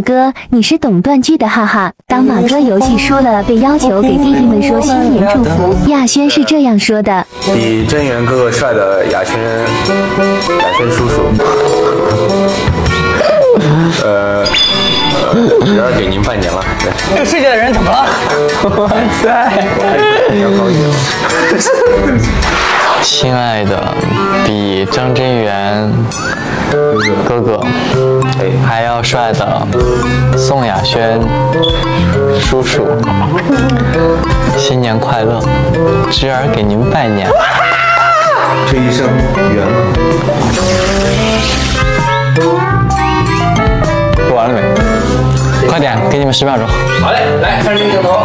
马哥，你是懂断句的，哈哈。当马哥游戏输了，被要求给弟弟们说新年祝福，亚轩是这样说的：比真源哥哥帅的亚轩，亚轩叔叔。呃，然后给您拜年了。这个世界的人怎么了？哇塞！亲爱的，比张真源哥哥还要帅的宋亚轩叔叔，新年快乐！侄儿给您拜年。这一生圆了。录完了没？快点，给你们十秒钟。好嘞，来，开始镜头！